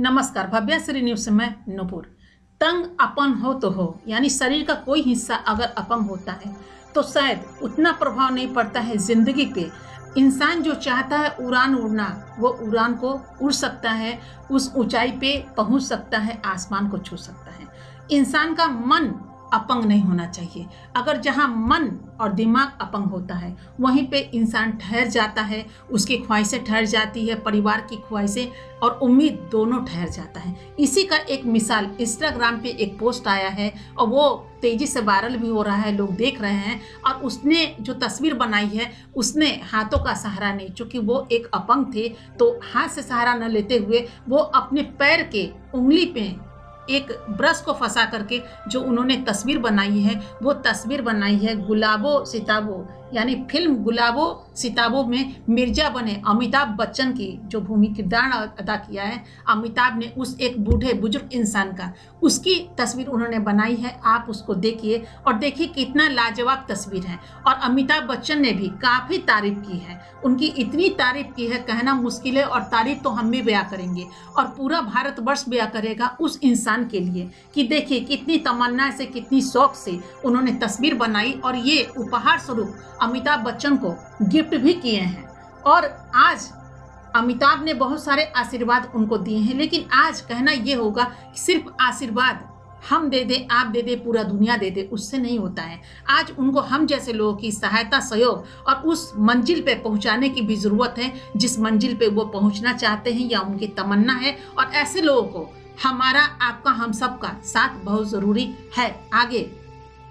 नमस्कार भव्याश्री न्यूज़ से मैं नूपुर। तंग अपन हो तो हो, यानी शरीर का कोई हिस्सा अगर अपंग होता है तो शायद उतना प्रभाव नहीं पड़ता है ज़िंदगी पे। इंसान जो चाहता है उड़ान उड़ना, वो उड़ान को उड़ सकता है, उस ऊंचाई पे पहुँच सकता है, आसमान को छू सकता है। इंसान का मन अपंग नहीं होना चाहिए। अगर जहाँ मन और दिमाग अपंग होता है, वहीं पे इंसान ठहर जाता है, उसकी ख्वाहिशें ठहर जाती है, परिवार की ख्वाहिशें और उम्मीद दोनों ठहर जाता है। इसी का एक मिसाल इंस्टाग्राम पे एक पोस्ट आया है और वो तेज़ी से वायरल भी हो रहा है, लोग देख रहे हैं और उसने जो तस्वीर बनाई है, उसने हाथों का सहारा नहीं, चूँकि वो एक अपंग थे तो हाथ से सहारा न लेते हुए वो अपने पैर के उंगली पे एक ब्रश को फंसा करके जो उन्होंने तस्वीर बनाई है, वो तस्वीर बनाई है गुलाबो सिताबो, यानी फ़िल्म गुलाबो सिताबो में मिर्ज़ा बने अमिताभ बच्चन की जो भूमि किरदार अदा किया है। अमिताभ ने उस एक बूढ़े बुज़ुर्ग इंसान का, उसकी तस्वीर उन्होंने बनाई है, आप उसको देखिए और देखिए कितना लाजवाब तस्वीर है। और अमिताभ बच्चन ने भी काफ़ी तारीफ़ की है, उनकी इतनी तारीफ़ की है, कहना मुश्किल है और तारीफ़ तो हम भी बया करेंगे और पूरा भारतवर्ष बया करेगा उस इंसान के लिए कि देखिए कितनी तमन्ना से, कितनी शौक से उन्होंने तस्वीर बनाई और ये उपहार स्वरूप अमिताभ बच्चन को गिफ्ट भी किए हैं। और आज अमिताभ ने बहुत सारे आशीर्वाद उनको दिए हैं, लेकिन आज कहना ये होगा कि सिर्फ़ आशीर्वाद हम दे दे, आप दे दे, पूरा दुनिया दे दे, उससे नहीं होता है। आज उनको हम जैसे लोगों की सहायता, सहयोग और उस मंजिल पे पहुँचाने की भी ज़रूरत है, जिस मंजिल पे वो पहुँचना चाहते हैं या उनकी तमन्ना है। और ऐसे लोगों को हमारा आपका, हम सबका साथ बहुत ज़रूरी है। आगे,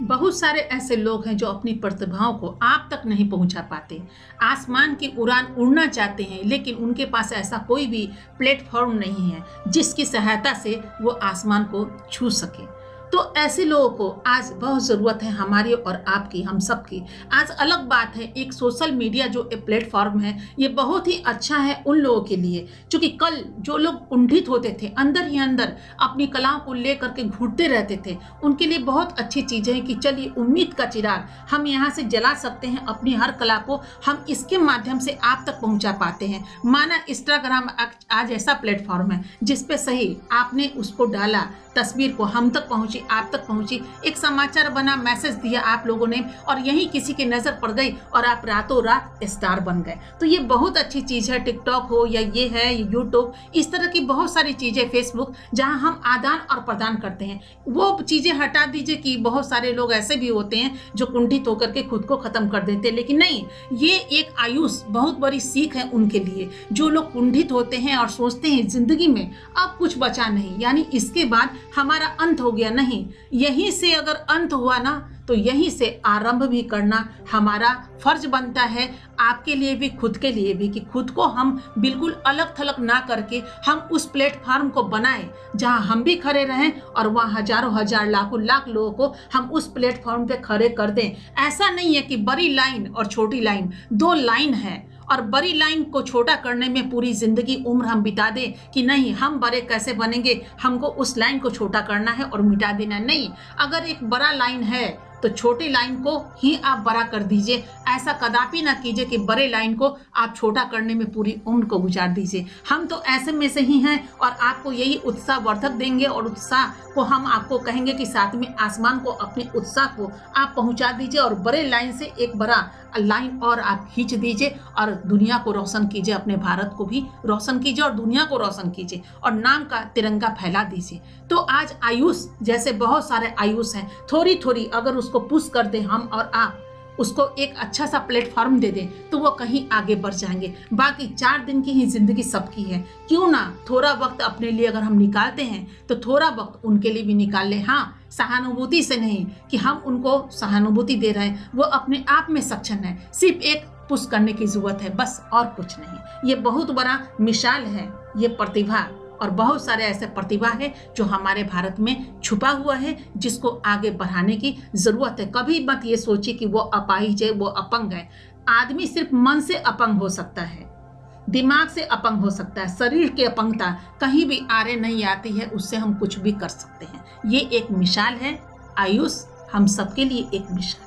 बहुत सारे ऐसे लोग हैं जो अपनी प्रतिभाओं को आप तक नहीं पहुँचा पाते। आसमान की उड़ान उड़ना चाहते हैं, लेकिन उनके पास ऐसा कोई भी प्लेटफॉर्म नहीं है जिसकी सहायता से वो आसमान को छू सके। तो ऐसे लोगों को आज बहुत ज़रूरत है हमारी और आपकी, हम सबकी। आज अलग बात है, एक सोशल मीडिया जो एक प्लेटफॉर्म है, ये बहुत ही अच्छा है उन लोगों के लिए। क्योंकि कल जो लोग कुंठित होते थे, अंदर ही अंदर अपनी कलाओं को लेकर के घूटते रहते थे, उनके लिए बहुत अच्छी चीज़ें हैं कि चलिए, उम्मीद का चिराग, हम यहाँ से जला सकते हैं अपनी हर कला को, हम इसके माध्यम से आप तक पहुँचा पाते हैं। माना इंस्टाग्राम आज ऐसा प्लेटफॉर्म है, जिसपे सही आपने उसको डाला, तस्वीर को हम तक पहुँची आप तक पहुँची। एक समाचार बना, मैसेज दिया आप लोगों ने और यही किसी की नज़र पड़ गई और आप रातों रात स्टार बन गए। तो ये बहुत अच्छी चीज़ है, टिकटॉक हो या ये है, यूट्यूब, इस तरह की बहुत सारी चीज़ें फेसबुक, जहाँ हम आदान और प्रदान करते हैं। वो चीज़ें हटा दीजिए कि बहुत सारे लोग ऐसे भी होते हैं जो कुंठित होकर के खुद को ख़त्म कर देते हैं। लेकिन नहीं, ये एक आयुष, बहुत बड़ी सीख है उनके लिए। जो लोग कुंठित होते हैं और सोचते हैं ज़िंदगी में अब कुछ बचा नहीं, यानी इसके बाद हमारा अंत हो गया नहीं। यहीं से अगर अंत हुआ ना तो यहीं से आरंभ भी करना हमारा फ़र्ज़ बनता है। आपके लिए भी, खुद के लिए भी, कि खुद को हम बिल्कुल अलग थलग ना करके हम उस प्लेटफार्म को बनाएँ, जहाँ हम भी खड़े रहें और वहाँ हज़ारों हज़ार, लाखों, लाख लोगों को हम उस प्लेटफॉर्म पे खड़े कर दें। ऐसा नहीं है कि बड़ी लाइन और छोटी लाइन, दो लाइन है। और बड़ी लाइन को छोटा करने में पूरी ज़िंदगी उम्र हम बिता दें कि नहीं, हम बड़े कैसे बनेंगे? हमको उस लाइन को छोटा करना है और मिटा देना नहीं। अगर एक बड़ा लाइन है तो छोटी लाइन को ही आप बड़ा कर दीजिए। ऐसा कदापि ना कीजिए कि बड़े लाइन को आप छोटा करने में पूरी उम्र को गुजार दीजिए। हम तो ऐसे में से ही हैं और आपको यही उत्साह वर्धक देंगे और उत्साह को हम आपको कहेंगे कि साथ में आसमान को अपने उत्साह को आप पहुँचा दीजिए और बड़े लाइन से एक बड़ा लाइन और आप खींच दीजिए और दुनिया को रोशन कीजिए, अपने भारत को भी रोशन कीजिए और दुनिया को रोशन कीजिए और नाम का तिरंगा फैला दीजिए। तो आज आयुष, जैसे बहुत सारे आयुष हैं थोड़ी थोड़ी अगर उसको पुश कर दें हम और आप उसको एक अच्छा सा प्लेटफॉर्म दे दें तो वो कहीं आगे बढ़ जाएँगे। बाकी चार दिन की ही ज़िंदगी सबकी है। क्यों ना थोड़ा वक्त अपने लिए अगर हम निकालते हैं तो थोड़ा वक्त उनके लिए भी निकाल लें। हाँ सहानुभूति से नहीं कि हम उनको सहानुभूति दे रहे हैं। वो अपने आप में सक्षम है। सिर्फ़ एक पुश करने की ज़रूरत है, बस और कुछ नहीं। ये बहुत बड़ा मिसाल है, ये प्रतिभा। और बहुत सारे ऐसे प्रतिभा है जो हमारे भारत में छुपा हुआ है, जिसको आगे बढ़ाने की ज़रूरत है। कभी मत ये सोचिए कि वो अपाहिज है, वो अपंग है। आदमी सिर्फ़ मन से अपंग हो सकता है, दिमाग से अपंग हो सकता है, शरीर की अपंगता कहीं भी आरे नहीं आती है, उससे हम कुछ भी कर सकते हैं। ये एक मिसाल है, आयुष, हम सबके लिए एक मिसाल।